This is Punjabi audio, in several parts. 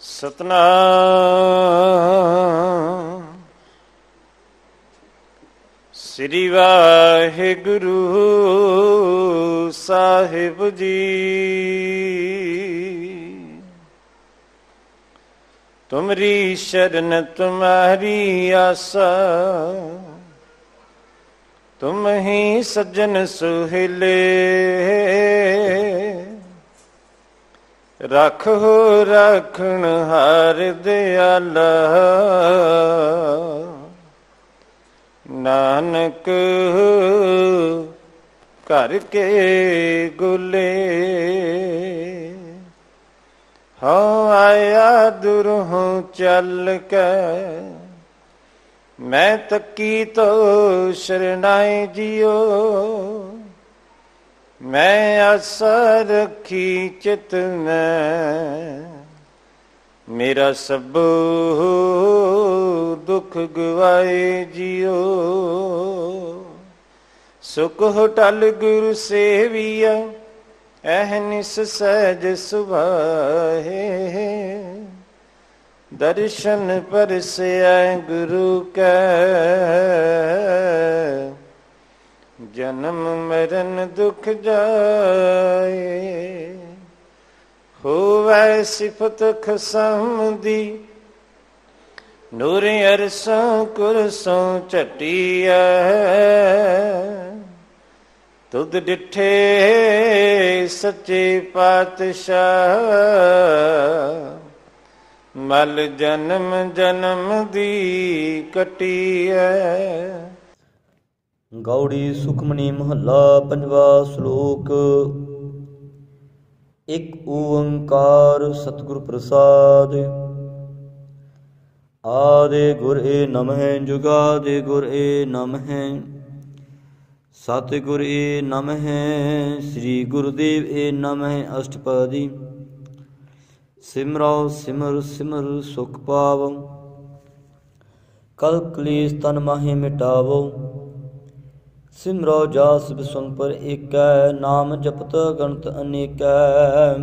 ਸਤਨਾਮ। ਸ੍ਰੀ ਵਾਹਿਗੁਰੂ ਸਾਹਿਬ ਜੀ। ਤੁਮਰੀ ਸ਼ਰਨ ਤੁਮਾਰੀ ਆਸਾ। ਤੁਮ ਹੀ ਸੱਜਣ ਸੁਹਿਲੇ। ਰਖੋ ਰਖਣ ਹਰ ਦਿਆਲਾ ਨਾਨਕ ਘਰ ਕੇ ਗੁਲੇ। ਹਾਂ ਆਇਆ ਦੁਰਹੋਂ ਚੱਲ ਕੇ। ਮੈਂ ਤੱਕੀ ਤੋ ਸ਼ਰਨਾਈ ਜਿਓ। ਮੈਂ ਆਸਾ ਰੱਖੀ ਚਿਤ ਮੈਂ। ਮੇਰਾ ਸਭ ਦੁੱਖ ਗਵਾਏ ਜਿਓ ਸੁਖ ਟਲ ਗੁਰੂ ਸੇਵੀਆ ਅਹਨਿਸ ਸਹਿਜ ਸੁਭਾਏ ਦਰਸ਼ਨ ਪਰਸਿਆ ਗੁਰੂ ਕੈ। ਜਨਮ ਮਰਨ ਦੁਖ ਜਾਏ। ਹੋਵੈ ਸਿਫਤ ਖਸਮ ਦੀ। ਨੂਰ ਅਰਸੋਂ ਕੁਰਸੋਂ ਝਟੀਐ। ਤੁਧ ਡਿਠੇ ਸੱਚੇ ਪਾਤਸ਼ਾਹ। ਮਲ ਜਨਮ ਜਨਮ ਦੀ ਕਟੀਐ। ਗੌੜੀ ਸੁਖਮਨੀ ਮਹੱਲਾ, ਪੰਜਵਾ ਸ਼ਲੋਕ। ਇਕ ਓੰਕਾਰ ਸਤਿਗੁਰ ਪ੍ਰਸਾਦ। ਆਦੇ ਗੁਰ ਏ ਨਮਹਿ, ਜੁਗਾਦੇ ਗੁਰ ਏ ਨਮਹਿ। ਸਤਿਗੁਰ ਏ ਨਮਹਿ, ਸ੍ਰੀ ਗੁਰਦੇਵ ਏ ਨਮਹਿ ਅਸ਼ਟਪਦੀ। ਸਿਮਰੋ ਸਿਮਰ ਸਿਮਰ ਸੁਖ ਪਾਵੋ। ਕਲ ਕਲੇਸ਼ ਤਨ ਮਾਹੇ ਮਿਟਾਵੋ। ਸਿਮਰੋ ਜਾਸ ਬਿਸੰਗ ਪਰ ਏਕੈ, ਨਾਮ ਜਪਤ ਗਣਤ ਅਨੇਕੈ।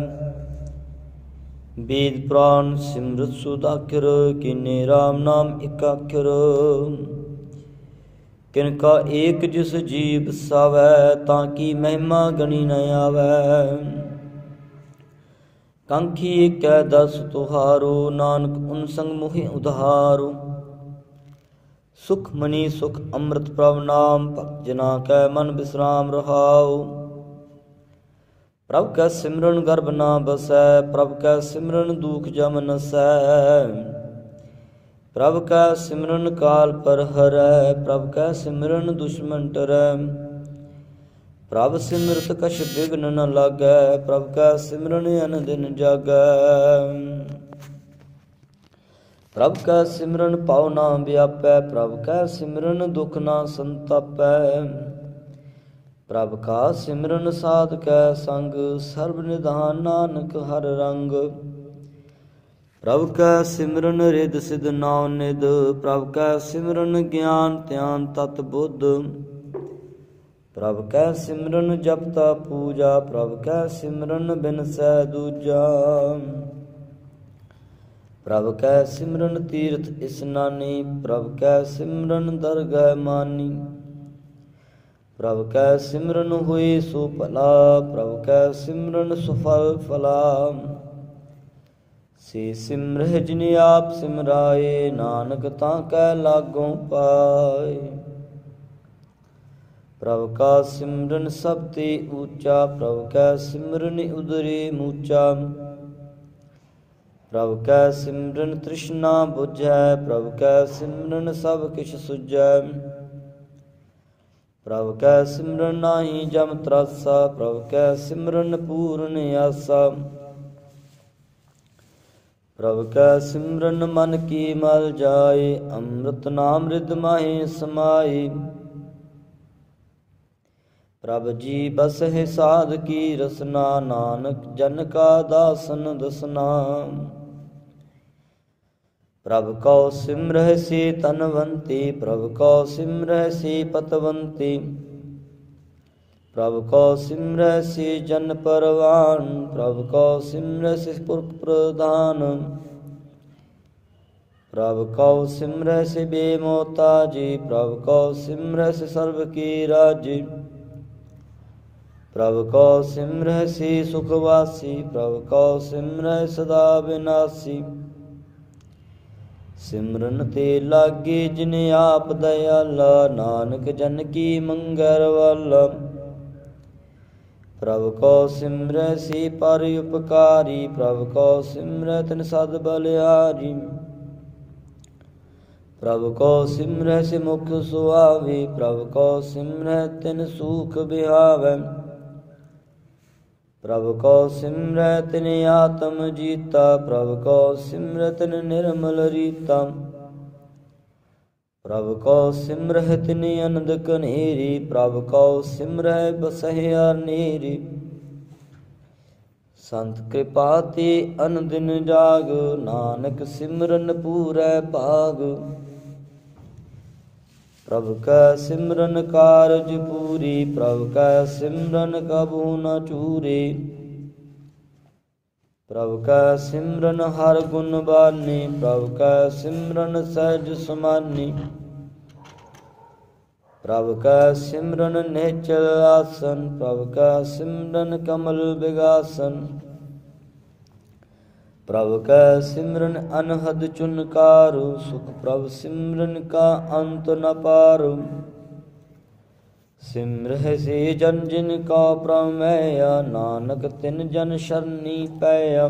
ਵੇਦ ਪ੍ਰਾਨ ਸਿਮਰਤ ਸੁਧ ਸੁਦਾਖਰ ਕਿਨੇ RAM ਨਾਮ ਇਕ ਅੱਖਰ ਕਿਨ ਕਾ ਏਕ ਜਿਸ ਜੀਵ ਸਾਵੈ, ਤਾਂ ਕੀ ਮਹਿਮਾ ਗਣੀ ਨ ਆਵੈ। ਕੰਖੀ ਕੈ ਦਸ ਤੁਹਾਰੋ, ਨਾਨਕ ਉਨ ਸੰਗ ਮੋਹਿ ਉਧਾਰੋ। ਸੁਖ ਮਨੀ ਸੁਖ ਅੰਮ੍ਰਿਤ ਪ੍ਰਭ ਨਾਮ ਭਗਤ ਜਨਾ ਕੈ ਮਨ ਬਿਸਰਾਮ ਰਹਾਉ। ਪ੍ਰਭ ਕੈ ਸਿਮਰਨ ਗਰਭ ਨਾ ਬਸੈ, ਪ੍ਰਭ ਕੈ ਸਿਮਰਨ ਦੁਖ ਜਮ ਨਸੈ। ਪ੍ਰਭ ਕੈ ਸਿਮਰਨ ਕਾਲ ਪਰ ਹਰੈ, ਪ੍ਰਭ ਕੈ ਸਿਮਰਨ ਦੁਸ਼ਮਨ ਟਰੈ। ਪ੍ਰਭ ਸਿਮਰਤ ਕਛ ਬਿਗਨ ਨ ਲਾਗੈ, ਪ੍ਰਭ ਕੈ ਸਿਮਰਨ ਅਨ ਦਿਨ ਜਾਗੈ। ਪ੍ਰਭ ਕੈ ਸਿਮਰਨ ਪਾਉ ਨਾ ਵਿਆਪੈ, ਪ੍ਰਭ ਕੈ ਸਿਮਰਨ ਦੁਖ ਨਾ ਸੰਤਾਪੈ। ਪ੍ਰਭ ਕਾ ਸਿਮਰਨ ਸਾਧ ਕੈ ਸੰਗ, ਸਰਬ ਨਿਧਾਨ ਨਾਨਕ ਹਰ ਰੰਗ। ਪ੍ਰਭ ਕੈ ਸਿਮਰਨ ਰਿਦ ਸਿਧ ਨਾਉ ਨਿਦ ਪ੍ਰਭ ਕੈ ਸਿਮਰਨ ਗਿਆਨ ਧਿਆਨ ਤਤ ਬੁੱਧ। ਪ੍ਰਭ ਕੈ ਸਿਮਰਨ ਜਪਤਾ ਪੂਜਾ, ਪ੍ਰਭ ਕੈ ਸਿਮਰਨ ਬਿਨ ਬਿਨਸੈ ਦੂਜਾ। ਪ੍ਰਭ ਕੈ ਸਿਮਰਨ ਤੀਰਥ ਇਸਨਾਨੀ ਪ੍ਰਭ ਕੈ ਸਿਮਰਨ ਦਰਗਹਿ ਮਾਨੀ। ਪ੍ਰਭ ਕੈ ਸਿਮਰਨ ਹੋਏ ਸੋ ਭਲਾ, ਪ੍ਰਭ ਕੈ ਸਿਮਰਨ ਸੁਫਲ ਫਲਾ। ਸੇ ਸਿਮਰਹਿ ਜਿਨ ਆਪ ਸਿਮਰਾਏ, ਨਾਨਕ ਤਾਂ ਕੈ ਲਾਗੋਂ ਪਾਏ। ਪ੍ਰਭ ਕਾ ਸਿਮਰਨ ਸਭ ਤੇ ਊਚਾ, ਪ੍ਰਭ ਕੈ ਸਿਮਰਨ ਉਦਰੇ ਮੂਚਾ। ਪ੍ਰਭ ਕੈ ਸਿਮਰਨ ਤ੍ਰਿਸ਼ਨਾ 부ਝੈ ਪ੍ਰਭ ਕੈ ਸਿਮਰਨ ਸਭ ਕਿਛ ਸੁਝੈ। ਪ੍ਰਭ ਕੈ ਸਿਮਰਨ ਨਾਹੀ ਜਮ ਤਰਾਸਾ, ਪ੍ਰਭ ਕੈ ਸਿਮਰਨ ਪੂਰਨ ਆਸਾ। ਪ੍ਰਭ ਕੈ ਸਿਮਰਨ ਮਨ ਕੀ ਮਲ ਜਾਏ, ਅੰਮ੍ਰਿਤ ਨਾਮ ਰਿਦ ਮਾਹੇ ਸਮਾਈ ਪ੍ਰਭ ਜੀ ਬਸ ਹੈ ਸਾਧ ਕੀ ਰਸਨਾ, ਨਾਨਕ ਜਨ ਕਾ ਦਾਸਨ ਦਸਨਾ। ਪ੍ਰਭ ਕਉ ਸਿਮਰਹਿ ਸੇ ਤਨਵੰਤੀ ਪ੍ਰਭ ਕਉ ਸਿਮਰਹਿ ਸੇ ਪਤਵੰਤੀ ਪ੍ਰਭ ਕਉ ਸਿਮਰਹਿ ਸੇ ਜਨ ਪਰਵਾਨ ਪ੍ਰਭ ਕਉ ਸਿਮਰਹਿ ਸੇ ਪੁਰਖ ਪ੍ਰਧਾਨ ਪ੍ਰਭ ਕਉ ਸਿਮਰੈ ਸੇ ਬੇਮੋਤਾ ਜੀ ਪ੍ਰਭ ਕਉ ਸਿਮਰੈ ਸੇ ਸਰਬ ਕੀ ਰਾਜੀ ਪ੍ਰਭ ਕਉ ਸਿਮਰੈ ਸੇ ਸੁਖ ਵਾਸੀ ਪ੍ਰਭ ਕਉ ਸਿਮਰੈ ਸਦਾ ਬਿਨਾਸੀ ਸਿਮਰਨ ਤੇ ਲਾਗੇ ਜਿਨ ਆਪ ਦਇਆਲਾ, ਨਾਨਕ ਜਨ ਕੀ ਮੰਗਰ ਵਾਲਾ। ਪ੍ਰਭ ਕੋ ਸਿਮਰੈ ਸੀ ਪਰ ਉਪਕਾਰੀ, ਪ੍ਰਭ ਕੋ ਸਿਮਰੈ ਤਨ ਸਦ ਬਲਿਆਰੀ। ਪ੍ਰਭ ਕੋ ਸਿਮਰੈ ਸੇ ਮੁਖ ਸੁਆਵੀ, ਪ੍ਰਭ ਕੋ ਸਿਮਰੈ ਤਿਨ ਸੁਖ ਬਿਹਾਵੈ ਪ੍ਰਭ ਕੋ ਸਿਮਰੈ ਤਿਨ ਆਤਮ ਜੀਤਾ, ਪ੍ਰਭ ਕੋ ਸਿਮਰੈ ਨਿਰਮਲ ਰੀਤਾ। ਪ੍ਰਭ ਕੋ ਸਿਮਰਹਿ ਤਿਨ ਅਨੰਦ ਕਨੇਰੀ, ਪ੍ਰਭ ਕੋ ਸਿਮਰਹਿ ਬਸਹਿ ਅਰਨੇਰੀ ਸੰਤ ਕਿਰਪਾ ਤੇ ਅਨੰਦਿਨ ਜਾਗ, ਨਾਨਕ ਸਿਮਰਨ ਪੂਰੈ ਭਾਗ। ਪ੍ਰਭ ਕੈ ਸਿਮਰਨ ਕਾਰਜ ਪੂਰੀ, ਪ੍ਰਭ ਕੈ ਸਿਮਰਨ ਕਬੂ ਨ ਚੂਰੇ। ਪ੍ਰਭ ਕੈ ਸਿਮਰਨ ਹਰ ਗੁਣ ਬਾਨੀ, ਪ੍ਰਭ ਕੈ ਸਿਮਰਨ ਸਹਿਜ ਸਮਾਨੀ। ਪ੍ਰਭ ਕੈ ਸਿਮਰਨ ਨਿਚਲ ਆਸਨ, ਪ੍ਰਭ ਕੈ ਸਿਮਰਨ ਕਮਲ ਬਿਗਾਸਨ। ਪ੍ਰਭ ਕੈ ਸਿਮਰਨ ਅਨਹਦ ਚੁਨਕਾਰੂ, ਸੁਖ ਪ੍ਰਭ ਸਿਮਰਨ ਕਾ ਅੰਤ ਨ ਪਾਰੂ। ਸਿਮਰਹਿ ਸੇ ਜਨ ਜਿਨ ਕਾ ਪ੍ਰਮੇਯ ਨਾਨਕ ਤਿਨ ਜਨ ਸ਼ਰਨੀ ਪੈਯ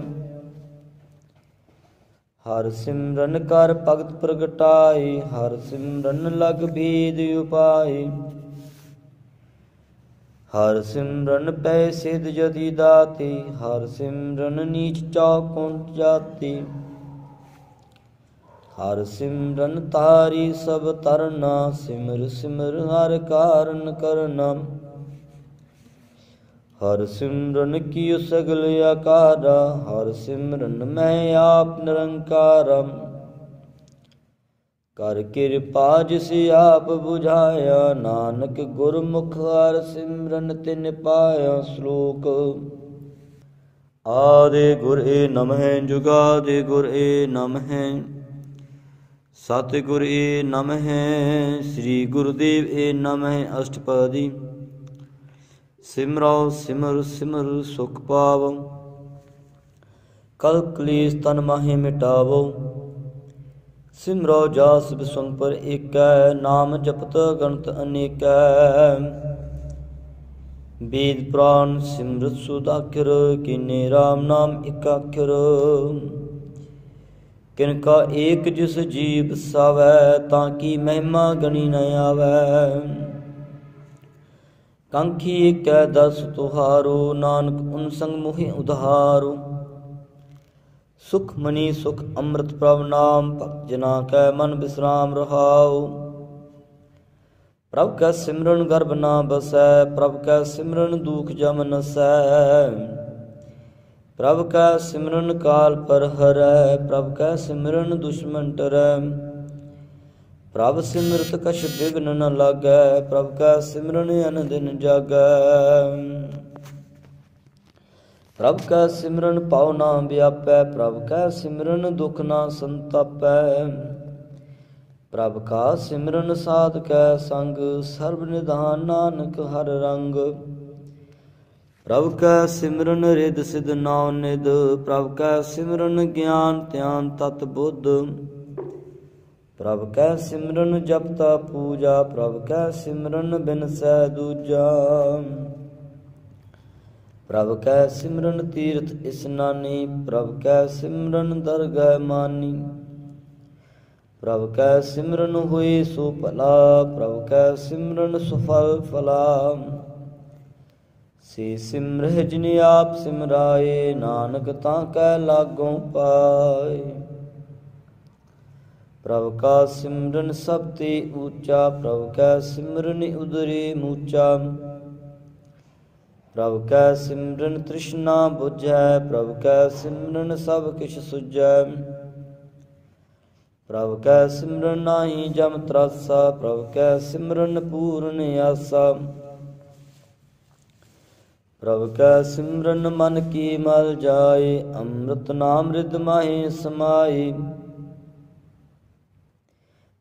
ਹਰ ਸਿਮਰਨ ਕਰ ਭਗਤ ਪ੍ਰਗਟਾਈ ਹਰ ਸਿਮਰਨ ਲਗ ਬੀਦ ਉਪਾਈ ਹਰ ਸਿਮਰਨ ਪੈ ਸਿਧ ਜਤੀ ਦਾਤੀ, ਹਰ ਸਿਮਰਨ ਨੀਚ ਚੌਕੁੰਟ ਜਾਤੀ। ਹਰ ਸਿਮਰਨ ਤਾਰੀ ਸਭ ਤਰਨਾ ਸਿਮਰ ਸਿਮਰ ਹਰ ਕਾਰਨ ਕਰਨਾ। ਹਰ ਸਿਮਰਨ ਕੀਓ ਸਗਲ ਆਕਾਰਾ, ਹਰ ਸਿਮਰਨ ਮੈਂ ਆਪ ਨਿਰੰਕਾਰਮ ਕਰ ਕਿਰਪਾ ਜਿਸ ਆਪ 부ਝਾਇਆ, ਨਾਨਕ ਗੁਰਮੁਖ ਹਰ ਸਿਮਰਨ ਤਿਨ ਪਾਇਆ ਸ਼ਲੋਕ। ਆਦੇ ਗੁਰ ਏ ਨਮਹਿ, ਜੁਗਾਦੇ ਗੁਰ ਏ ਨਮਹਿ। ਸਤਿ ਗੁਰ ਏ ਨਮਹਿ, ਸ੍ਰੀ ਗੁਰਦੇਵ ਏ ਨਮਹਿ ਅਸ਼ਟਪਦੀ। ਸਿਮਰੋ ਸਿਮਰ ਸਿਮਰ ਸੁਖ ਪਾਵੋ। ਕਲ ਕਲੀਸ ਤਨ ਮਾਹੇ ਮਿਟਾਵੋ। ਸਿਮਰੋ ਜਾਸ ਬਿਸੰਗ ਪਰ ਏਕੈ, ਨਾਮ ਜਪਤ ਗਣਤ ਅਨੇਕੈ। ਵੇਦ ਪ੍ਰਾਨ ਸਿਮਰਤ ਸੁਦਾਖਰ ਕਿਨੇ RAM ਨਾਮ ਇਕ ਅੱਖਰ ਕਿਨ ਕਾ ਏਕ ਜਿਸ ਜੀਵ ਸਾਵੈ, ਤਾਂ ਕੀ ਮਹਿਮਾ ਗਣੀ ਨ ਆਵੈ। ਕੰਖੀ ਕੈ ਦਸ ਤੁਹਾਰੋ, ਨਾਨਕ ਉਨ ਸੰਗ ਮੋਹਿ ਉਧਾਰੋ। ਸੁਖ ਮਨੀ ਸੁਖ ਅੰਮ੍ਰਿਤ ਪ੍ਰਭ ਨਾਮ ਭਗਤ ਜਨਾ ਕੈ ਮਨ ਬਿਸਰਾਮ ਰਹਾਉ। ਪ੍ਰਭ ਕੈ ਸਿਮਰਨ ਗਰਭ ਨਾ ਬਸੈ, ਪ੍ਰਭ ਕੈ ਸਿਮਰਨ ਦੁਖ ਜਮ ਨਸੈ। ਪ੍ਰਭ ਕੈ ਸਿਮਰਨ ਕਾਲ ਪਰ ਹਰੈ, ਪ੍ਰਭ ਕੈ ਸਿਮਰਨ ਦੁਸ਼ਮਨ ਟਰੈ। ਪ੍ਰਭ ਸਿਮਰਤ ਕਛ ਬਿਗਨ ਨ ਲਾਗੈ, ਪ੍ਰਭ ਕੈ ਸਿਮਰਨ ਅਨੰਦਿਨ ਜਾਗੈ। ਪ੍ਰਭ ਕੈ ਸਿਮਰਨ ਪਾਉ ਨਾ ਵਿਆਪੈ, ਪ੍ਰਭ ਕੈ ਸਿਮਰਨ ਦੁਖ ਨਾ ਸੰਤਾਪੈ। ਪ੍ਰਭ ਕਾ ਸਿਮਰਨ ਸਾਧ ਕੈ ਸੰਗ, ਸਰਬ ਨਿਧਾਨ ਨਾਨਕ ਹਰ ਰੰਗ। ਪ੍ਰਭ ਕੈ ਸਿਮਰਨ ਰਿਦ ਸਿਧ ਨਾਉ ਨਿਦ ਪ੍ਰਭ ਕੈ ਸਿਮਰਨ ਗਿਆਨ ਧਿਆਨ ਤਤ ਬੁੱਧ। ਪ੍ਰਭ ਕੈ ਸਿਮਰਨ ਜਪਤਾ ਪੂਜਾ, ਪ੍ਰਭ ਕੈ ਸਿਮਰਨ ਬਿਨ ਸਹਿ ਦੂਜਾ। ਪ੍ਰਭ ਕੈ ਸਿਮਰਨ ਤੀਰਥ ਇਸਨਾਨੀ ਪ੍ਰਭ ਕੈ ਸਿਮਰਨ ਦਰਗਹਿ ਮਾਨੀ। ਪ੍ਰਭ ਕੈ ਸਿਮਰਨ ਹੋਏ ਸੋ ਭਲਾ, ਪ੍ਰਭ ਕੈ ਸਿਮਰਨ ਸੁਫਲ ਫਲਾ। ਸੇ ਸਿਮਰਹਿ ਜਿਨ ਆਪ ਸਿਮਰਾਏ, ਨਾਨਕ ਤਾਂ ਕੈ ਲਾਗੋਂ ਪਾਏ। ਪ੍ਰਭ ਕਾ ਸਿਮਰਨ ਸਭ ਤੇ ਊਚਾ, ਪ੍ਰਭ ਕੈ ਸਿਮਰਨ ਉਦਰੇ ਮੂਚਾ। ਪ੍ਰਭ ਕੈ ਸਿਮਰਨ ਤ੍ਰਿਸ਼ਨਾ 부ਝੈ ਪ੍ਰਭ ਕੈ ਸਿਮਰਨ ਸਭ ਕਿਛ ਸੁਝੈ। ਪ੍ਰਭ ਕੈ ਸਿਮਰਨ ਨਾਹੀ ਜਮ ਤਰਾਸਾ, ਪ੍ਰਭ ਕੈ ਸਿਮਰਨ ਪੂਰਨ ਆਸਾ। ਪ੍ਰਭ ਕੈ ਸਿਮਰਨ ਮਨ ਕੀ ਮਲ ਜਾਏ, ਅੰਮ੍ਰਿਤ ਨਾਮ ਰਿਦ ਮਾਹੀ ਸਮਾਈ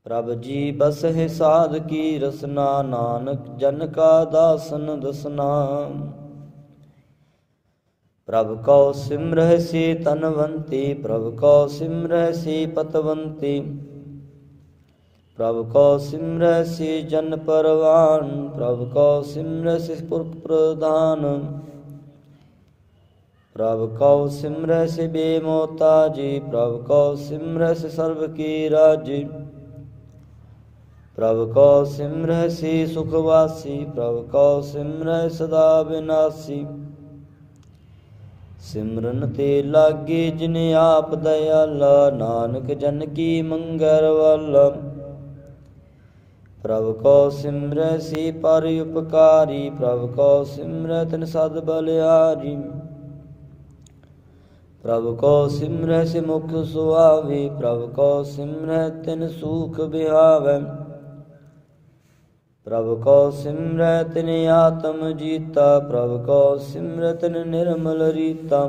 ਪ੍ਰਭ ਜੀ ਬਸ ਬਸਹਿ ਸਾਧ ਕੀ ਰਸਨਾ, ਨਾਨਕ ਜਨ ਕਾ ਦਾਸਨ ਦਸਨਾ। ਪ੍ਰਭ ਕਉ ਸਿਮਰਹਿ ਸੀ ਤਨਵੰਤੀ ਪ੍ਰਭ ਕਉ ਸਿਮਰਹਿ ਸੀ ਪਤਵੰਤੀ ਪ੍ਰਭ ਕਉ ਸਿਮਰਹਿ ਸੀ ਜਨ ਪਰਵਾਨ ਪ੍ਰਭ ਕਉ ਸਿਮਰਹਿ ਸੀ ਪੁਰਖ ਪ੍ਰਧਾਨ ਪ੍ਰਭ ਕਉ ਸਿਮਰਹਿ ਸੀ ਬੇਮੋਤਾ ਜੀ ਪ੍ਰਭ ਕਉ ਸਿਮਰਹਿ ਸੀ ਸਰਬ ਕੀ ਰਾਜੀ ਪ੍ਰਭ ਕਉ ਸਿਮਰਹਿ ਸੀ ਸੁਖ ਵਾਸੀ ਪ੍ਰਭ ਕਉ ਸਿਮਰਹਿ ਸਦਾ ਬਿਨਾਸੀ ਸਿਮਰਨ ਤੇ ਲਾਗੇ ਜਿਨ ਆਪ ਦਇਆਲਾ, ਨਾਨਕ ਜਨ ਕੀ ਮੰਗਰ ਵਾਲਾ। ਪ੍ਰਭ ਕੋ ਸਿਮਰੈ ਸੀ ਪਰ ਉਪਕਾਰੀ, ਪ੍ਰਭ ਕੋ ਸਿਮਰੈ ਤਨ ਸਦ ਬਲਿਆਰੀ। ਪ੍ਰਭ ਕੋ ਸਿਮਰੈ ਸੀ ਮੁਖ ਸੁਆਵੀ, ਪ੍ਰਭ ਕੋ ਸਿਮਰੈ ਤਿਨ ਸੂਖ ਬਿਹਾਵੈ ਪ੍ਰਭ ਕੋ ਸਿਮਰੈ ਤਿਨ ਆਤਮ ਜੀਤਾ, ਪ੍ਰਭ ਕੋ ਸਿਮਰੈ ਤਿਨ ਨਿਰਮਲ ਰੀਤਾ।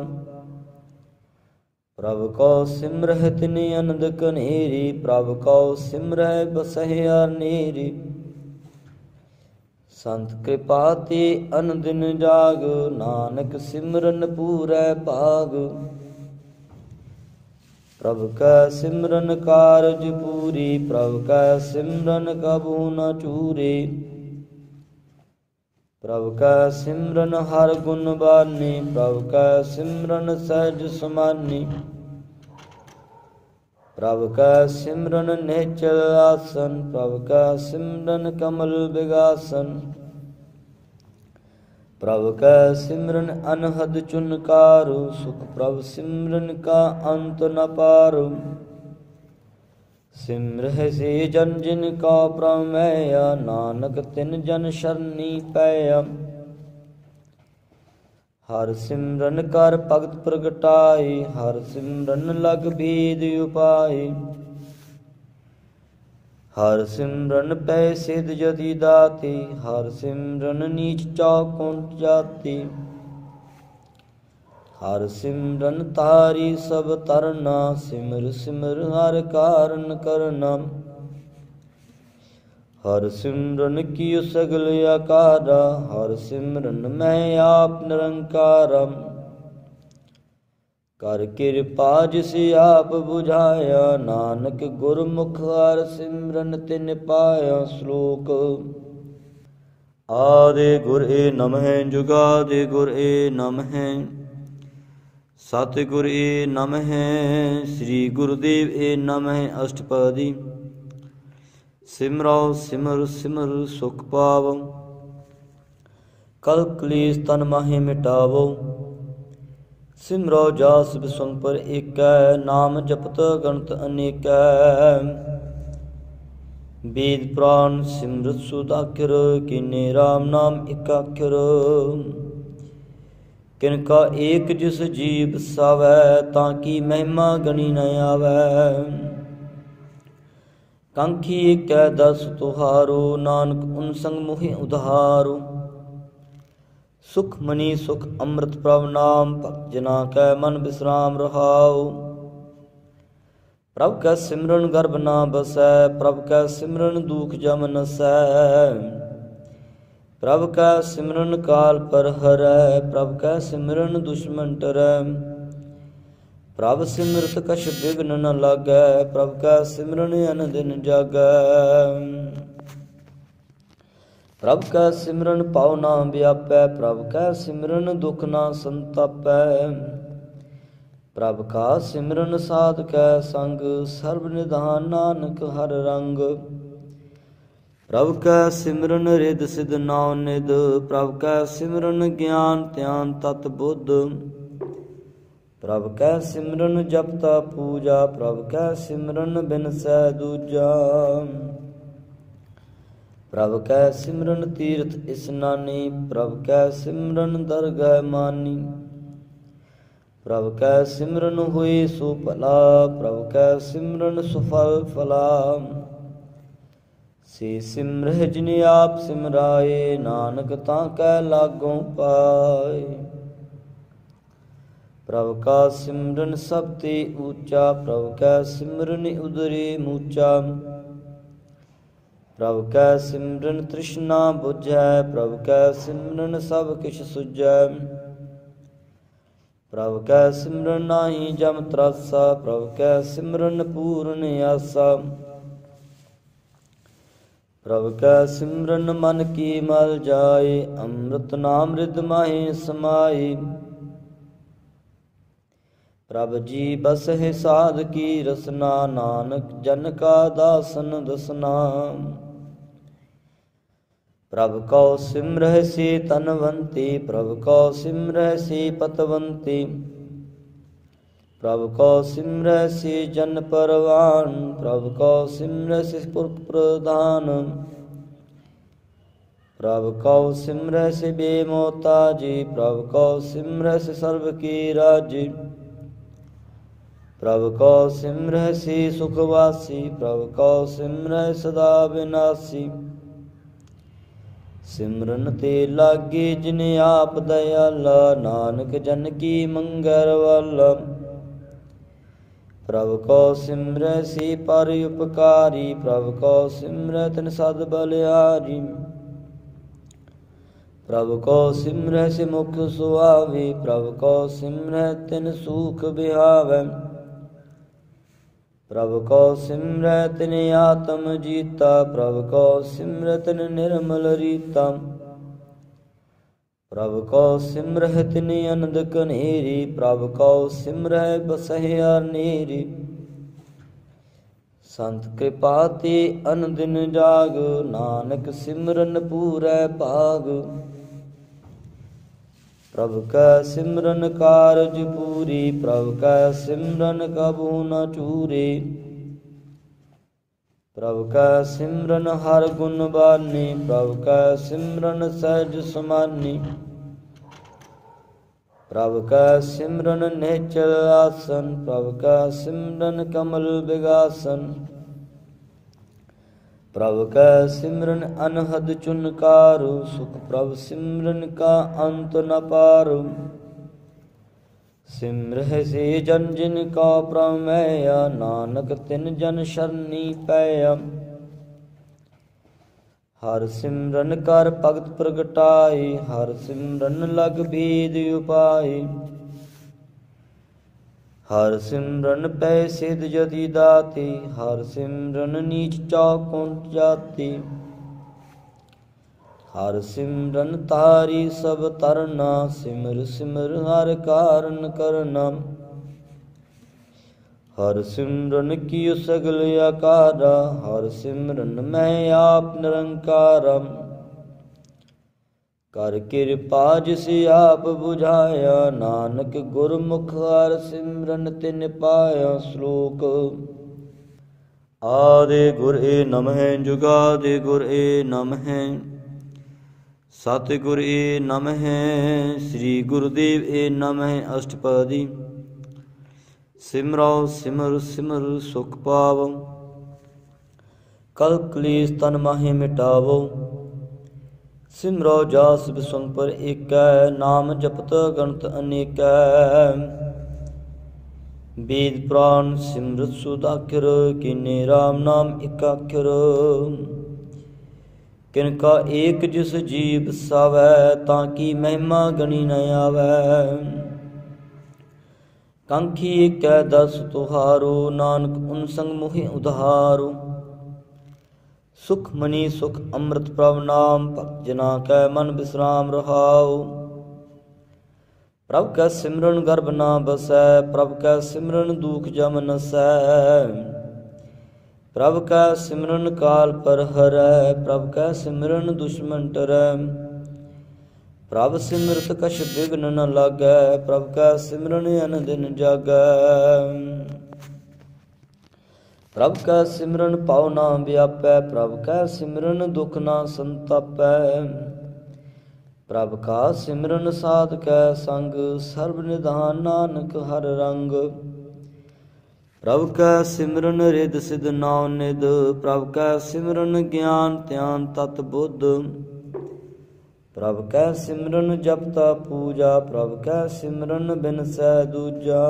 ਪ੍ਰਭ ਕੋ ਸਿਮਰਹਿ ਤਿਨ ਅਨੰਦ ਕਨੇਰੀ ਪ੍ਰਭ ਕੋ ਸਿਮਰਹਿ ਬਸਹਿ ਅਨੇਰੀ ਸੰਤ ਕਿਰਪਾ ਤੇ ਅਨੰਦਿਨ ਜਾਗ, ਨਾਨਕ ਸਿਮਰਨ ਪੂਰੈ ਭਾਗ। ਪ੍ਰਭ ਕੈ ਸਿਮਰਨ ਕਾਰਜ ਪੂਰੀ, ਪ੍ਰਭ ਕੈ ਸਿਮਰਨ ਕਬੂ ਨ ਚੂਰੇ। ਪ੍ਰਭ ਕੈ ਸਿਮਰਨ ਹਰ ਗੁਣ ਬਾਨੀ, ਪ੍ਰਭ ਕੈ ਸਿਮਰਨ ਸਹਿਜ ਸਮਾਨੀ। ਪ੍ਰਭ ਕੈ ਸਿਮਰਨ ਨਿਚਲ ਆਸਨ, ਪ੍ਰਭ ਕੈ ਸਿਮਰਨ ਕਮਲ ਬਿਗਾਸਨ। ਪ੍ਰਭ ਕੈ ਸਿਮਰਨ ਅਨਹਦ ਚੁਨਕਾਰੂ ਸੁਖ ਪ੍ਰਭ ਸਿਮਰਨ ਕਾ ਅੰਤ ਨ ਪਾਰੂ। ਸਿਮਰਹਿ ਸੇ ਜਨ ਜਿਨ ਕਾ ਪ੍ਰਮੇਯ, ਨਾਨਕ ਤਿਨ ਜਨ ਸ਼ਰਨੀ ਪੈ ਹਰ ਸਿਮਰਨ ਕਰ ਭਗਤ ਪ੍ਰਗਟਾਈ ਹਰ ਸਿਮਰਨ ਲਗ ਬੀਦ ਉਪਾਈ ਹਰ ਸਿਮਰਨ ਪੈ ਸਿਧ ਜਤੀ ਦਾਤੀ, ਹਰ ਸਿਮਰਨ ਨੀਚ ਚੌਕੁੰਟ ਜਾਤੀ। ਹਰ ਸਿਮਰਨ ਤਾਰੀ ਸਭ ਤਰਨਾ ਸਿਮਰ ਸਿਮਰ ਹਰ ਕਾਰਨ ਕਰਨਾ। ਹਰ ਸਿਮਰਨ ਕੀਓ ਸਗਲ ਆਕਾਰਾ, ਹਰ ਸਿਮਰਨ ਮੈਂ ਆਪ ਨਿਰੰਕਾਰਮ ਕਰ ਕਿਰਪਾ ਜਿਸ ਆਪ 부ਝਾਇਆ ਨਾਨਕ ਗੁਰਮੁਖ ਹਰ ਸਿਮਰਨ ਤਿਨ ਪਾਇਆ ਸ਼ਲੋਕ। ਆਦੇ ਗੁਰ ਏ ਨਮਹਿ, ਜੁਗਾਦੇ ਗੁਰ ਏ ਨਮਹਿ ਸਤਿ ਗੁਰ ਏ ਨਮਹਿ, ਸ੍ਰੀ ਗੁਰਦੇਵ ਏ ਨਮਹਿ ਅਸ਼ਟਪਦੀ। ਸਿਮਰੋ ਸਿਮਰ ਸਿਮਰ ਸੁਖ ਪਾਵੋ ਕਲ ਕਲੇਸ਼ ਤਨ ਮਾਹੇ ਮਿਟਾਵੋ। ਸਿਮਰੋ ਜਾਸ ਬਿਸੰਗ ਪਰ ਏਕੈ, ਨਾਮ ਜਪਤ ਗਣਤ ਅਨੇਕੈ। ਵੇਦ ਪ੍ਰਾਨ ਸਿਮਰਤ ਸੁਦਾਖਰ ਕਿਨੇ RAM ਨਾਮ ਇਕ ਅੱਖਰ ਕਿਨ ਕਾ ਏਕ ਜਿਸ ਜੀਵ ਸਵੈ, ਤਾਂ ਕੀ ਮਹਿਮਾ ਗਣੀ ਨ ਆਵੈ। ਕੰਖੀ ਕੈ ਦਸ ਤੁਹਾਰੋ, ਨਾਨਕ ਉਨ ਸੰਗ ਮੋਹਿ ਉਧਾਰੋ। ਸੁਖ ਮਨੀ ਸੁਖ ਅੰਮ੍ਰਿਤ ਪ੍ਰਭ ਨਾਮ ਭਗਤ ਜਨਾ ਕੈ ਮਨ ਬਿਸਰਾਮ ਰਹਾਉ। ਪ੍ਰਭ ਕੈ ਸਿਮਰਨ ਗਰਭ ਨਾ ਬਸੈ, ਪ੍ਰਭ ਕੈ ਸਿਮਰਨ ਦੁਖ ਜਮ ਨਸੈ। ਪ੍ਰਭ ਕੈ ਸਿਮਰਨ ਕਾਲ ਪਰ ਹਰੈ, ਪ੍ਰਭ ਕੈ ਸਿਮਰਨ ਦੁਸ਼ਮਨ ਟਰੈ। ਪ੍ਰਭ ਸਿਮਰਤ ਕਛ ਬਿਗਨ ਨ ਲਾਗੈ, ਪ੍ਰਭ ਕੈ ਸਿਮਰਨ ਅਨ ਦਿਨ ਜਾਗੈ। ਪ੍ਰਭ ਕੈ ਸਿਮਰਨ ਪਾਉ ਨਾ ਵਿਆਪੈ, ਪ੍ਰਭ ਕੈ ਸਿਮਰਨ ਦੁਖ ਨਾ ਸੰਤਾਪੈ। ਪ੍ਰਭ ਕਾ ਸਿਮਰਨ ਸਾਧ ਕੈ ਸੰਗ, ਸਰਬ ਨਿਧਾਨ ਨਾਨਕ ਹਰ ਰੰਗ। ਪ੍ਰਭ ਕੈ ਸਿਮਰਨ ਰਿਦ ਸਿਧ ਨਾਉ ਨਿਦ ਪ੍ਰਭ ਕੈ ਸਿਮਰਨ ਗਿਆਨ ਧਿਆਨ ਤਤ ਬੁੱਧ। ਪ੍ਰਭ ਕੈ ਸਿਮਰਨ ਜਪਤਾ ਪੂਜਾ, ਪ੍ਰਭ ਕੈ ਸਿਮਰਨ ਬਿਨ ਬਿਨਸੈ ਦੂਜਾ। ਪ੍ਰਭ ਕੈ ਸਿਮਰਨ ਤੀਰਥ ਇਸਨਾਨੀ ਪ੍ਰਭ ਕੈ ਸਿਮਰਨ ਦਰਗਹਿ ਮਾਨੀ। ਪ੍ਰਭ ਕੈ ਸਿਮਰਨ ਹੋਈ ਸੋ ਭਲਾ, ਪ੍ਰਭ ਕੈ ਸਿਮਰਨ ਸੁਫਲ ਫਲਾ। ਸੇ ਸਿਮਰਹਿ ਜਿਨ ਆਪ ਸਿਮਰਾਏ, ਨਾਨਕ ਤਾਂ ਕੈ ਲਾਗੋਂ ਪਾਏ। ਪ੍ਰਭ ਕਾ ਸਿਮਰਨ ਸਭ ਤੇ ਊਚਾ, ਪ੍ਰਭ ਕੈ ਸਿਮਰਨ ਉਦਰੇ ਮੂਚਾ। ਪ੍ਰਭ ਕੈ ਸਿਮਰਨ ਤ੍ਰਿਸ਼ਨਾ 부ਝੈ ਪ੍ਰਭ ਕੈ ਸਿਮਰਨ ਸਭ ਕਿਛ ਸੁਝੈ। ਪ੍ਰਭ ਕੈ ਸਿਮਰਨ ਨਾਹੀ ਜਮ ਤਰਾਸਾ, ਪ੍ਰਭ ਕੈ ਸਿਮਰਨ ਪੂਰਨ ਆਸਾ। ਪ੍ਰਭ ਕੈ ਸਿਮਰਨ ਮਨ ਕੀ ਮਲ ਜਾਏ, ਅੰਮ੍ਰਿਤ ਨਾਮ ਰਿਦ ਮਾਹੀ ਸਮਾਈ ਪ੍ਰਭ ਜੀ ਬਸ ਹੈ ਸਾਧ ਕੀ ਰਸਨਾ, ਨਾਨਕ ਜਨ ਕਾ ਦਾਸਨ ਦਸਨਾ। ਪ੍ਰਭ ਕਉ ਸਿਮਰਹਿ ਸੀ ਤਨਵੰਤੀ ਪ੍ਰਭ ਕਉ ਸਿਮਰਹਿ ਸੀ ਪਤਵੰਤੀ ਪ੍ਰਭ ਕਉ ਸਿਮਰਹਿ ਸੀ ਜਨ ਪਰਵਾਨ ਪ੍ਰਭ ਕਉ ਸਿਮਰਹਿ ਸੀ ਪੁਰਖ ਪ੍ਰਧਾਨ ਪ੍ਰਭ ਕਉ ਸਿਮਰਹਿ ਸੀ ਬੇਮੋਤਾ ਜੀ ਪ੍ਰਭ ਕਉ ਸਿਮਰਹਿ ਸੀ ਸਰਬ ਕੀ ਰਾਜੀ ਪ੍ਰਭ ਕਉ ਸਿਮਰਹਿ ਸੀ ਸੁਖ ਵਾਸੀ ਪ੍ਰਭ ਕਉ ਸਿਮਰਹਿ ਸਦਾ ਬਿਨਾਸੀ ਸਿਮਰਨ ਤੇ ਲਾਗੇ ਜਿਨ ਆਪ ਦਇਆਲਾ, ਨਾਨਕ ਜਨ ਕੀ ਮੰਗਰ ਵਾਲਾ। ਪ੍ਰਭ ਕੋ ਸਿਮਰੈ, ਸੀ ਪਰ ਉਪਕਾਰੀ, ਪ੍ਰਭ ਕੋ ਸਿਮਰੈ, ਤਨ ਸਦ ਬਲਿਆਰੀ। ਪ੍ਰਭ ਕੋ ਸਿਮਰੈ, ਸਿ ਮੁਖ ਸੁਆਵੀ, ਪ੍ਰਭ ਕੋ ਸਿਮਰੈ, ਤਿਨ ਸੁਖ ਬਿਹਾਵੈ। ਪ੍ਰਭ ਕੋ ਸਿਮਰੈ ਤਿਨ ਆਤਮ ਜੀਤਾ, ਪ੍ਰਭ ਕੋ ਸਿਮਰੈ ਤਿਨ ਨਿਰਮਲ ਰੀਤਾ। ਪ੍ਰਭ ਕੋ ਸਿਮਰਹਿ ਤਿਨ ਅਨੰਦ ਕਨੇਰੀ, ਪ੍ਰਭ ਕੋ ਸਿਮਰਹਿ ਬਸਹਿ ਨੀਰੀ। ਸੰਤ ਕਿਰਪਾ ਤੇ ਅਨੰਦਿਨ ਜਾਗ, ਨਾਨਕ ਸਿਮਰਨ ਪੂਰੈ ਭਾਗ। ਪ੍ਰਭ ਕੈ ਸਿਮਰਨ ਕਾਰਜ ਪੂਰੀ, ਪ੍ਰਭ ਕੈ ਸਿਮਰਨ ਕਬੂ ਨ ਚੂਰੇ। ਪ੍ਰਭ ਕੈ ਸਿਮਰਨ ਹਰ ਗੁਣ ਬਾਨੀ, ਪ੍ਰਭ ਕੈ ਸਿਮਰਨ ਸਹਿਜ ਸਮਾਨੀ। ਪ੍ਰਭ ਕੈ ਸਿਮਰਨ ਨੇਚਲ ਆਸਨ, ਪ੍ਰਭ ਕੈ ਸਿਮਰਨ ਕਮਲ ਬਿਗਾਸਨ। ਪ੍ਰਭ ਕੈ ਸਿਮਰਨ ਅਨਹਦ ਚੁਨਕਾਰੂ, ਸੁਖ ਪ੍ਰਭ ਸਿਮਰਨ ਕਾ ਅੰਤ ਨ ਪਾਰੂ। ਸਿਮਰਹਿ ਸੇ ਜਨ ਜਿਨ ਕਾ ਪ੍ਰਮੇਯ, ਨਾਨਕ ਤਿਨ ਜਨ ਸ਼ਰਨੀ ਪੈ ਹਰ ਸਿਮਰਨ ਕਰ ਭਗਤ ਪ੍ਰਗਟਾਈ ਹਰ ਸਿਮਰਨ ਲਗ ਬੀਦ ਉਪਾਈ ਹਰ ਸਿਮਰਨ ਪੈ ਸਿਧ ਜਤੀ ਦਾਤੀ, ਹਰ ਸਿਮਰਨ ਨੀਚ ਚੌਕੁੰਟ ਜਾਤੀ। ਹਰ ਸਿਮਰਨ ਤਾਰੀ ਸਭ ਤਰਨਾ ਸਿਮਰ ਸਿਮਰ ਹਰ ਕਾਰਨ ਕਰਨਾ। ਹਰ ਸਿਮਰਨ ਕੀ ਸਗਲ ਆਕਾਰਾ, ਹਰ ਸਿਮਰਨ ਮੈਂ ਆਪ ਨਿਰੰਕਾਰਮ ਕਰ ਕਿਰਪਾ ਜਿਸ ਆਪ 부ਝਾਇਆ ਨਾਨਕ ਗੁਰਮੁਖ ਹਰ ਸਿਮਰਨ ਤਿਨ ਪਾਇਆ ਸ਼ਲੋਕ। ਆਦੇ ਗੁਰ ਏ ਨਮਹਿ, ਜੁਗਾਦੇ ਗੁਰ ਏ ਨਮਹਿ। ਸਤ ਗੁਰ ਏ ਨਮਹਿ, ਸ੍ਰੀ ਗੁਰਦੇਵ ਏ ਨਮਹਿ ਅਸ਼ਟਪਦੀ। ਸਿਮਰੋ ਸਿਮਰ ਸਿਮਰ ਸੁਖ ਪਾਵੋ। ਕਲ ਕਲੇਸ਼ ਤਨ ਮਾਹੀ ਮਿਟਾਵੋ। ਸਿਮਰੋ ਜਸ ਬਿਸੰਗ ਪਰ ਏਕੈ, ਨਾਮ ਜਪਤ ਗਣਤ ਅਨੇਕੈ। ਵੇਦ ਪ੍ਰਾਨ ਸਿਮਰਤ ਸੁਦਾਖਰ ਕਿਨੇ RAM ਨਾਮ ਇਕ ਅੱਖਰ ਕਿਨ ਕਾ ਏਕ ਜਿਸ ਜੀਵ ਸਾਵੈ, ਤਾਂ ਕੀ ਮਹਿਮਾ ਗਣੀ ਨ ਆਵੈ। ਕੰਖੀ ਕੈ ਦਸ ਤੁਹਾਰੋ, ਨਾਨਕ ਉਨ ਸੰਗ ਮੋਹਿ ਉਧਾਰੋ। ਸੁਖ ਮਨੀ ਸੁਖ ਅੰਮ੍ਰਿਤ ਪ੍ਰਭ ਨਾਮ ਭਗਤ ਜਨਾ ਕੈ ਮਨ ਬਿਸਰਾਮ ਰਹਾਉ। ਪ੍ਰਭ ਕੈ ਸਿਮਰਨ ਗਰਭ ਨਾ ਬਸੈ, ਪ੍ਰਭ ਕੈ ਸਿਮਰਨ ਦੁਖ ਜਮ ਨਸੈ। ਪ੍ਰਭ ਕੈ ਸਿਮਰਨ ਕਾਲ ਪਰ ਹਰੈ, ਪ੍ਰਭ ਕੈ ਸਿਮਰਨ ਦੁਸ਼ਮਨ ਟਰੈ। ਪ੍ਰਭ ਸਿਮਰਤ ਕਛ ਬਿਗਨ ਨ ਲਾਗੈ, ਪ੍ਰਭ ਕੈ ਸਿਮਰਨ ਅਨ ਦਿਨ ਜਾਗੈ। ਪ੍ਰਭ ਕੈ ਸਿਮਰਨ ਪਾਉ ਨਾ ਵਿਆਪੈ, ਪ੍ਰਭ ਕੈ ਸਿਮਰਨ ਦੁਖ ਨਾ ਸੰਤਾਪੈ। ਪ੍ਰਭ ਕਾ ਸਿਮਰਨ ਸਾਧ ਕੈ ਸੰਗ, ਸਰਬ ਨਿਧਾਨ ਨਾਨਕ ਹਰ ਰੰਗ। ਪ੍ਰਭ ਕੈ ਸਿਮਰਨ ਰਿਦ ਸਿਧ ਨਾਉ ਨਿਦ ਪ੍ਰਭ ਕੈ ਸਿਮਰਨ ਗਿਆਨ ਧਿਆਨ ਤਤ ਬੁੱਧ। ਪ੍ਰਭ ਕੈ ਸਿਮਰਨ ਜਪਤਾ ਪੂਜਾ, ਪ੍ਰਭ ਕੈ ਸਿਮਰਨ ਬਿਨ ਸੈ ਦੂਜਾ।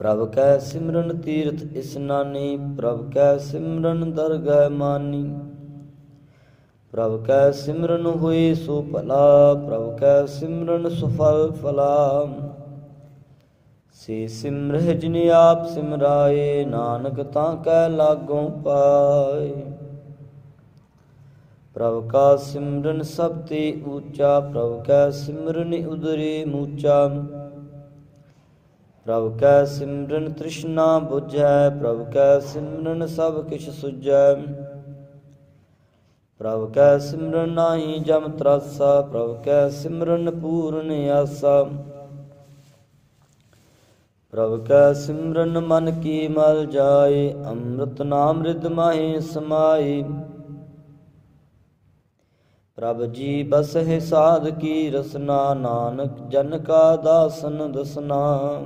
ਪ੍ਰਭ ਕੈ ਸਿਮਰਨ ਤੀਰਥ ਇਸਨਾਨੀ ਪ੍ਰਭ ਕੈ ਸਿਮਰਨ ਦਰਗਹਿ ਮਾਨੀ। ਪ੍ਰਭ ਕੈ ਸਿਮਰਨ ਹੋਈ ਸੋ ਭਲਾ, ਪ੍ਰਭ ਕੈ ਸਿਮਰਨ ਸੁਫਲ ਫਲਾ। ਸੇ ਸਿਮਰਹਿ ਜਿਨ ਆਪ ਸਿਮਰਾਏ, ਨਾਨਕ ਤਾਂ ਕੈ ਲਾਗੋਂ ਪਾਏ। ਪ੍ਰਭ ਕਾ ਸਿਮਰਨ ਸਭ ਤੇ ਊਚਾ, ਪ੍ਰਭ ਕੈ ਸਿਮਰਨ ਉਦਰੇ ਮੂਚਾ। ਪ੍ਰਭ ਕੈ ਸਿਮਰਨ ਤ੍ਰਿਸ਼ਨਾ 부ਝੈ ਪ੍ਰਭ ਕੈ ਸਿਮਰਨ ਸਭ ਕਿਛ ਸੁਝੈ। ਪ੍ਰਭ ਕੈ ਸਿਮਰਨ ਨਾਹੀ ਜਮ ਤਰਾਸਾ, ਪ੍ਰਭ ਕੈ ਸਿਮਰਨ ਪੂਰਨ ਆਸਾ। ਪ੍ਰਭ ਕੈ ਸਿਮਰਨ ਮਨ ਕੀ ਮਲ ਜਾਏ, ਅੰਮ੍ਰਿਤ ਨਾਮ ਰਿਦ ਮਾਹੀ ਸਮਾਈ ਪ੍ਰਭ ਜੀ ਬਸ ਹੈ ਸਾਧ ਕੀ ਰਸਨਾ, ਨਾਨਕ ਜਨ ਕਾ ਦਾਸਨ ਦਸਨਾ।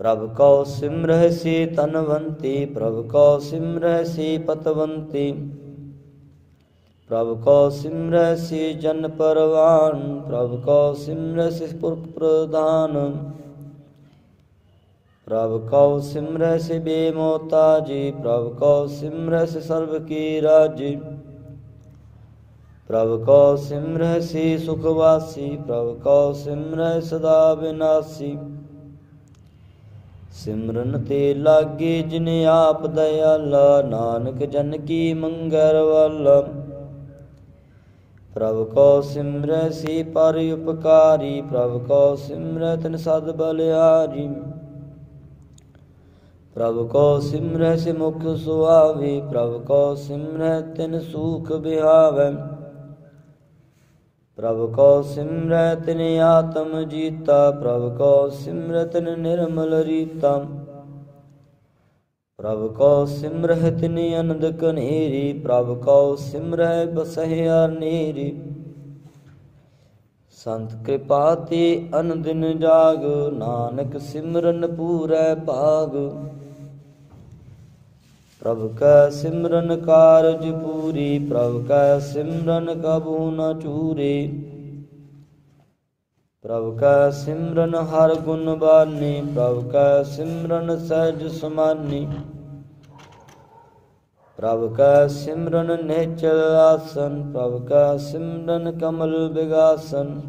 ਪ੍ਰਭ ਕਉ ਸਿਮਰਹਿ ਸੀ ਤਨਵੰਤੀ ਪ੍ਰਭ ਕਉ ਸਿਮਰਹਿ ਸੀ ਪਤਵੰਤੀ ਪ੍ਰਭ ਕਉ ਸਿਮਰਹਿ ਸੀ ਜਨ ਪਰਵਾਨ ਪ੍ਰਭ ਕਉ ਸਿਮਰਹਿ ਸੀ ਪੁਰਖ ਪ੍ਰਧਾਨ ਪ੍ਰਭ ਕਉ ਸਿਮਰਹਿ ਸੀ ਬੇਮੋਤਾ ਜੀ ਪ੍ਰਭ ਕਉ ਸਿਮਰਹਿ ਸੀ ਸਰਬ ਕੀ ਰਾਜੀ ਪ੍ਰਭ ਕਉ ਸਿਮਰਹਿ ਸੀ ਸੁਖ ਵਾਸੀ ਪ੍ਰਭ ਕਉ ਸਿਮਰਹਿ ਸਦਾ ਬਿਨਾਸੀ ਸਿਮਰਨ ਤੇ ਲਾਗੇ ਜਿਨ ਆਪ ਦਇਆਲਾ, ਨਾਨਕ ਜਨ ਕੀ ਮੰਗਰ ਵਾਲਾ। ਪ੍ਰਭ ਕੋ ਸਿਮਰੈ ਸੀ ਪਰ ਉਪਕਾਰੀ, ਪ੍ਰਭ ਕੋ ਸਿਮਰੈ ਤਨ ਸਦ ਬਲਿਆਰੀ। ਪ੍ਰਭ ਕੋ ਸਿਮਰੈ ਸੇ ਮੁਖ ਸੁਆਵੇ, ਪ੍ਰਭ ਕੋ ਸਿਮਰੈ ਤਿਨ ਸੂਖ ਬਿਹਾਵੈ ਪ੍ਰਭ ਕੋ ਸਿਮਰੈ ਤਿਨ ਆਤਮ ਜੀਤਾ, ਪ੍ਰਭ ਕੋ ਸਿਮਰੈ ਨਿਰਮਲ ਰੀਤਾ। ਪ੍ਰਭ ਕੋ ਸਿਮਰਹਿ ਤਿਨ ਅਨੰਦ ਕਨੇਰੀ, ਪ੍ਰਭ ਕੋ ਸਿਮਰਹਿ ਬਸਹਿ ਅਰਨੇਰੀ ਸੰਤ ਕਿਰਪਾ ਤੇ ਅਨੰਦਿਨ ਜਾਗ, ਨਾਨਕ ਸਿਮਰਨ ਪੂਰੈ ਭਾਗ। ਪ੍ਰਭ ਕੈ ਸਿਮਰਨ ਕਾਰਜ ਪੂਰੀ, ਪ੍ਰਭ ਕੈ ਸਿਮਰਨ ਕਬੂ ਨ ਚੂਰੇ। ਪ੍ਰਭ ਕੈ ਸਿਮਰਨ ਹਰ ਗੁਣ ਬਾਨੀ, ਪ੍ਰਭ ਕੈ ਸਿਮਰਨ ਸਹਿਜ ਸਮਾਨੀ। ਪ੍ਰਭ ਕੈ ਸਿਮਰਨ ਨਿਚਲ ਆਸਨ, ਪ੍ਰਭ ਕੈ ਸਿਮਰਨ ਕਮਲ ਬਿਗਾਸਨ।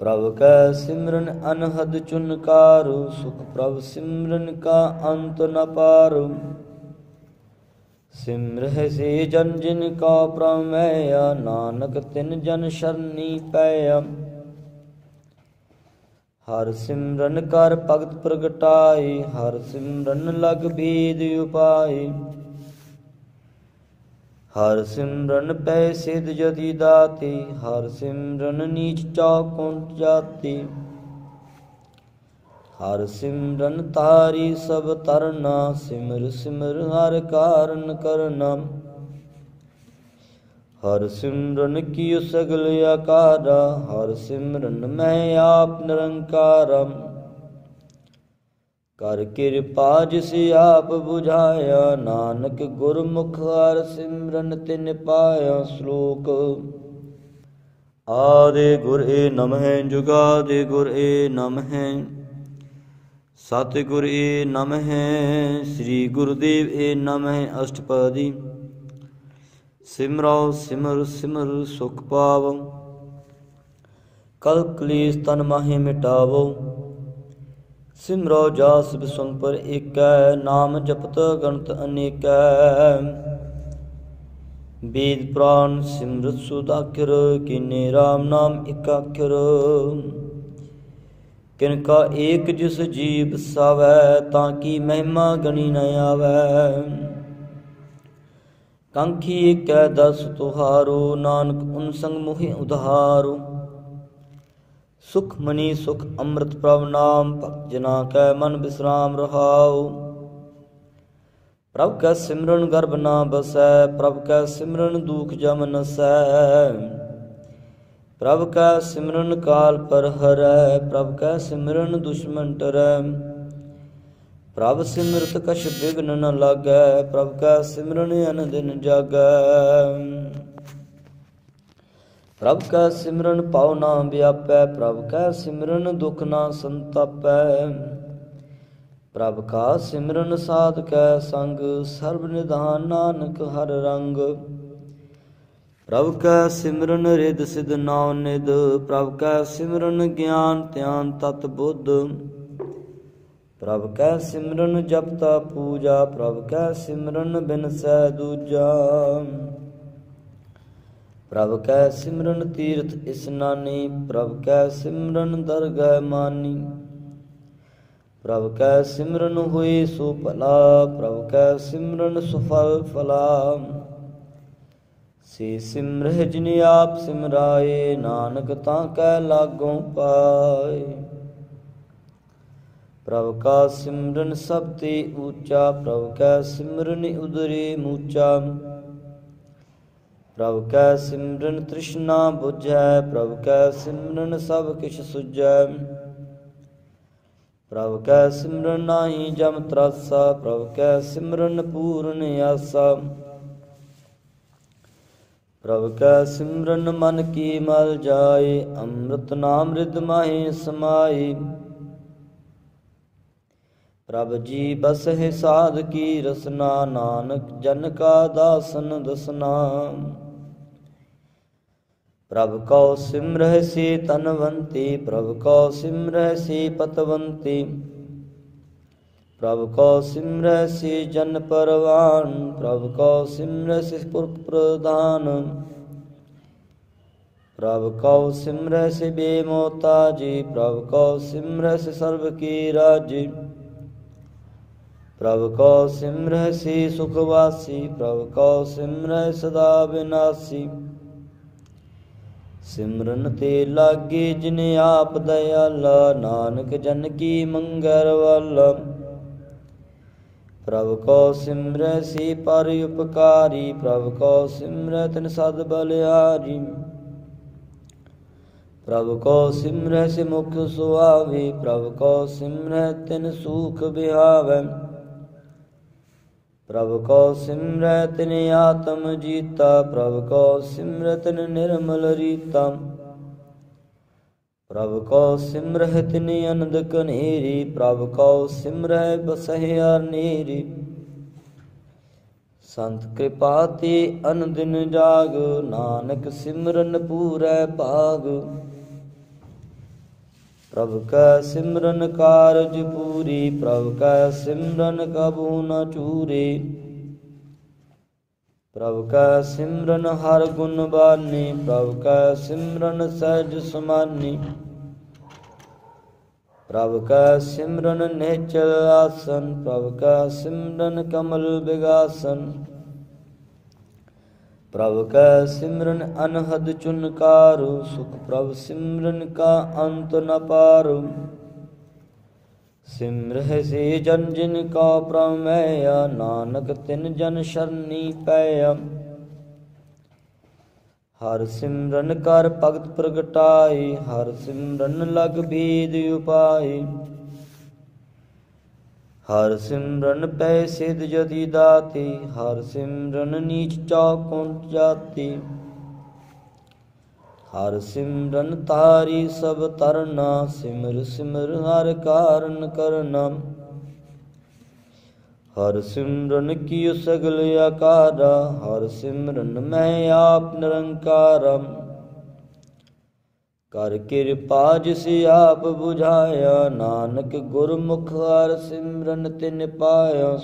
ਪ੍ਰਭ ਕੈ ਸਿਮਰਨ ਅਨਹਦ ਚੁਨਕਾਰੂ, ਸੁਖ ਪ੍ਰਭ ਸਿਮਰਨ ਕਾ ਅੰਤ ਨ ਪਾਰੂ। ਸਿਮਰਹਿ ਸੇ ਜਨ ਜਿਨ ਕਾ ਪ੍ਰਮੇਯ, ਨਾਨਕ ਤਿਨ ਜਨ ਸ਼ਰਨੀ ਪੈਯ ਹਰ ਸਿਮਰਨ ਕਰ ਭਗਤ ਪ੍ਰਗਟਾਈ ਹਰ ਸਿਮਰਨ ਲਗ ਬੀਦ ਉਪਾਈ ਹਰ ਸਿਮਰਨ ਪੈ ਸਿਧ ਜਤੀ ਦਾਤੀ, ਹਰ ਸਿਮਰਨ ਨੀਚ ਚੌਕੁੰਟ ਜਾਤੀ। ਹਰ ਸਿਮਰਨ ਤਾਰੀ ਸਭ ਤਰਨਾ, ਸਿਮਰ ਸਿਮਰ ਹਰ ਕਾਰਨ ਕਰਨਾ। ਹਰ ਸਿਮਰਨ ਕੀ ਸਗਲ ਆਕਾਰਾ, ਹਰ ਸਿਮਰਨ ਮੈਂ ਆਪ ਨਿਰੰਕਾਰਮ ਕਰ ਕਿਰਪਾ ਜਿਸ ਆਪ 부ਝਾਇਆ, ਨਾਨਕ ਗੁਰਮੁਖ ਹਰ ਸਿਮਰਨ ਤਿਨ ਪਾਇਆ ਸ਼ਲੋਕ। ਆਦੇ ਗੁਰ ਏ ਨਮਹਿ, ਜੁਗਾਦੇ ਗੁਰ ਏ ਨਮਹਿ ਸਤਿ ਗੁਰ ਏ ਨਮਹਿ, ਸ੍ਰੀ ਗੁਰਦੇਵ ਏ ਨਮਹਿ ਅਸ਼ਟਪਦੀ। ਸਿਮਰੋ ਸਿਮਰ ਸਿਮਰ ਸੁਖ ਪਾਵੋ, ਕਲ ਕਲੀਸ ਤਨ ਮਾਹੇ ਮਿਟਾਵੋ। ਸਿਮਰੋ ਜਾਸ ਬਿਸੰਗ ਪਰ ਏਕੈ, ਨਾਮ ਜਪਤ ਗਣਤ ਅਨੇਕੈ। ਵੇਦ ਪ੍ਰਾਨ ਸਿਮਰਤ ਸੁਦਾਖਰ ਕਿਨੇ RAM ਨਾਮ ਇਕ ਅੱਖਰ ਕਿਨ ਕਾ ਏਕ ਜਿਸ ਜੀਵ ਸਾਵੈ, ਤਾਂ ਕੀ ਮਹਿਮਾ ਗਣੀ ਨ ਆਵੈ। ਕੰਖੀ ਕੈ ਦਸ ਤੁਹਾਰੋ, ਨਾਨਕ ਉਨ ਸੰਗ ਮੋਹਿ ਉਧਾਰੋ। ਸੁਖ ਮਨੀ ਸੁਖ ਅੰਮ੍ਰਿਤ ਪ੍ਰਭ ਨਾਮ ਭਗਤ ਜਨਾ ਕੈ ਮਨ ਬਿਸਰਾਮ ਰਹਾਉ। ਪ੍ਰਭ ਕੈ ਸਿਮਰਨ ਗਰਭ ਨਾ ਬਸੈ, ਪ੍ਰਭ ਕੈ ਸਿਮਰਨ ਦੁਖ ਜਮ ਨਸੈ। ਪ੍ਰਭ ਕੈ ਸਿਮਰਨ ਕਾਲ ਪਰ ਹਰੈ, ਪ੍ਰਭ ਕੈ ਸਿਮਰਨ ਦੁਸ਼ਮਨ ਟਰੈ। ਪ੍ਰਭ ਸਿਮਰਤ ਕਛ ਬਿਗਨ ਨ ਲਾਗੈ, ਪ੍ਰਭ ਕੈ ਸਿਮਰਨ ਅਨ ਦਿਨ ਜਾਗੈ। ਪ੍ਰਭ ਕੈ ਸਿਮਰਨ ਪਾਉ ਨਾ ਵਿਆਪੈ, ਪ੍ਰਭ ਕੈ ਸਿਮਰਨ ਦੁਖ ਨਾ ਸੰਤਾਪੈ। ਪ੍ਰਭ ਕਾ ਸਿਮਰਨ ਸਾਧ ਕੈ ਸੰਗ, ਸਰਬ ਨਿਧਾਨ ਨਾਨਕ ਹਰ ਰੰਗ। ਪ੍ਰਭ ਕੈ ਸਿਮਰਨ ਰਿਦ ਸਿਧ ਨਾਉ ਨਿਦ ਪ੍ਰਭ ਕੈ ਸਿਮਰਨ ਗਿਆਨ ਧਿਆਨ ਤਤ ਬੁੱਧ। ਪ੍ਰਭ ਕੈ ਸਿਮਰਨ ਜਪਤਾ ਪੂਜਾ, ਪ੍ਰਭ ਕੈ ਸਿਮਰਨ ਬਿਨ ਸੈ ਦੂਜਾ। ਪ੍ਰਭ ਕੈ ਸਿਮਰਨ ਤੀਰਥ ਇਸਨਾਨੀ ਪ੍ਰਭ ਕੈ ਸਿਮਰਨ ਦਰਗਹਿ ਮਾਨੀ। ਪ੍ਰਭ ਕੈ ਸਿਮਰਨ ਹੋਈ ਸੋ ਭਲਾ, ਪ੍ਰਭ ਕੈ ਸਿਮਰਨ ਸੁਫਲ ਫਲਾ। ਸੇ ਸਿਮਰਹਿ ਜਿਨ ਆਪ ਸਿਮਰਾਏ, ਨਾਨਕ ਤਾਂ ਕੈ ਲਾਗੋਂ ਪਾਏ। ਪ੍ਰਭ ਕਾ ਸਿਮਰਨ ਸਭ ਤੇ ਊਚਾ, ਪ੍ਰਭ ਕੈ ਸਿਮਰਨ ਉਦਰੇ ਮੂਚਾ। ਪ੍ਰਭ ਕੈ ਸਿਮਰਨ ਤ੍ਰਿਸ਼ਨਾ 부ਝੈ ਪ੍ਰਭ ਕੈ ਸਿਮਰਨ ਸਭ ਕਿਛ ਸੁਝੈ। ਪ੍ਰਭ ਕੈ ਸਿਮਰਨ ਨਾਹੀ ਜਮ ਤਰਾਸਾ, ਪ੍ਰਭ ਕੈ ਸਿਮਰਨ ਪੂਰਨ ਆਸਾ। ਪ੍ਰਭ ਕੈ ਸਿਮਰਨ ਮਨ ਕੀ ਮਲ ਜਾਏ, ਅੰਮ੍ਰਿਤ ਨਾਮ ਰਿਦ ਮਾਹੀ ਸਮਾਈ ਪ੍ਰਭ ਜੀ ਬਸ ਬਸਹਿ ਸਾਧ ਕੀ ਰਸਨਾ, ਨਾਨਕ ਜਨ ਕਾ ਦਾਸਨ ਦਸਨਾ। ਪ੍ਰਭ ਕਉ ਸਿਮਰਹਿ ਸੀ ਤਨਵੰਤੀ ਪ੍ਰਭ ਕਉ ਸਿਮਰਹਿ ਸੀ ਪਤਵੰਤੀ ਪ੍ਰਭ ਕਉ ਸਿਮਰਹਿ ਸੀ ਜਨ ਪਰਵਾਨ ਪ੍ਰਭ ਕਉ ਸਿਮਰਹਿ ਸੀ ਪੁਰਖ ਪ੍ਰਧਾਨ ਪ੍ਰਭ ਕਉ ਸਿਮਰਹਿ ਸੀ ਬੇਮੋਤਾ ਜੀ ਪ੍ਰਭ ਕਉ ਸਿਮਰਹਿ ਸੀ ਸਰਬ ਕੀ ਰਾਜੀ ਪ੍ਰਭ ਕਉ ਸਿਮਰਹਿ ਸੀ ਸੁਖ ਵਾਸੀ ਪ੍ਰਭ ਕਉ ਸਿਮਰਹਿ ਸਦਾ ਬਿਨਾਸੀ ਸਿਮਰਨ ਤੇ ਲਾਗੇ ਜਿਨ ਆਪ ਦਇਆਲਾ, ਨਾਨਕ ਜਨ ਕੀ ਮੰਗਰ ਵਾਲਾ। ਪ੍ਰਭ ਕੋ ਸਿਮਰੈ, ਸੀ ਪਰ ਉਪਕਾਰੀ, ਪ੍ਰਭ ਕੋ ਸਿਮਰੈ, ਤਿਨ ਸਦ ਬਲਿਆਰੀ। ਪ੍ਰਭ ਕੋ ਸਿਮਰੈ, ਸੇ ਮੁਖ ਸੁਆਵੇ, ਪ੍ਰਭ ਕੋ ਸਿਮਰੈ, ਤਿਨ ਸੂਖ ਬਿਹਾਵੈ। ਪ੍ਰਭ ਕੋ ਸਿਮਰੈ ਤਿਨ ਆਤਮ ਜੀਤਾ, ਪ੍ਰਭ ਕੋ ਸਿਮਰੈ ਤਿਨ ਨਿਰਮਲ ਰੀਤਾ। ਪ੍ਰਭ ਕੋ ਸਿਮਰਹਿ ਤਿਨ ਅਨੰਦ ਕਨੇਰੀ ਪ੍ਰਭ ਕੋ ਸਿਮਰਹਿ ਬਸਹਿ ਅਰਨੇਰੀ ਸੰਤ ਕਿਰਪਾ ਤੇ ਅਨੰਦਿਨ ਜਾਗ, ਨਾਨਕ ਸਿਮਰਨ ਪੂਰੈ ਭਾਗ। ਪ੍ਰਭ ਕੈ ਸਿਮਰਨ ਕਾਰਜ ਪੂਰੀ ਪ੍ਰਭ ਕੈ ਸਿਮਰਨ ਕਬੂ ਨ ਚੂਰੇ ਪ੍ਰਭ ਕੈ ਸਿਮਰਨ ਹਰ ਗੁਣ ਬਾਨੀ ਪ੍ਰਭ ਕੈ ਸਿਮਰਨ ਸਹਿਜ ਸਮਾਨੀ ਪ੍ਰਭ ਕੈ ਸਿਮਰਨ ਨਿਚਲ ਆਸਨ ਪ੍ਰਭ ਕੈ ਸਿਮਰਨ ਕਮਲ ਬਿਗਾਸਨ ਪ੍ਰਭ ਕੈ ਸਿਮਰਨ ਅਨਹਦ ਚੁਨਕਾਰੂ ਸੁਖ ਪ੍ਰਭ ਸਿਮਰਨ ਕਾ ਅੰਤ ਨ ਪਾਰੂ। ਸਿਮਰਹਿ ਸੇ ਜਨ ਜਿਨ ਕਾ ਪ੍ਰਮੇਯ ਨਾਨਕ ਤਿਨ ਜਨ ਸ਼ਰਨੀ ਪੈ ਹਰ ਸਿਮਰਨ ਕਰ ਭਗਤ ਪ੍ਰਗਟਾਈ ਹਰ ਸਿਮਰਨ ਲਗ ਬੀਦ ਉਪਾਈ ਹਰ ਸਿਮਰਨ ਪੈ ਸਿਧ ਜਤੀ ਦਾਤੀ, ਹਰ ਸਿਮਰਨ ਨੀਚ ਚੌਕੁੰਟ ਜਾਤੀ। ਹਰ ਸਿਮਰਨ ਤਾਰੀ ਸਭ ਤਰਨਾ ਸਿਮਰ ਸਿਮਰ ਹਰ ਕਾਰਨ ਕਰਨਾ। ਹਰ ਸਿਮਰਨ ਕੀਓ ਸਗਲ ਆਕਾਰਾ, ਹਰ ਸਿਮਰਨ ਮੈਂ ਆਪ ਨਿਰੰਕਾਰਮ ਕਰ ਕਿਰਪਾ ਜਿਸ ਆਪ 부ਝਾਇਆ ਨਾਨਕ ਗੁਰਮੁਖ ਹਰ ਸਿਮਰਨ ਤਿਨ ਪਾਇਆ।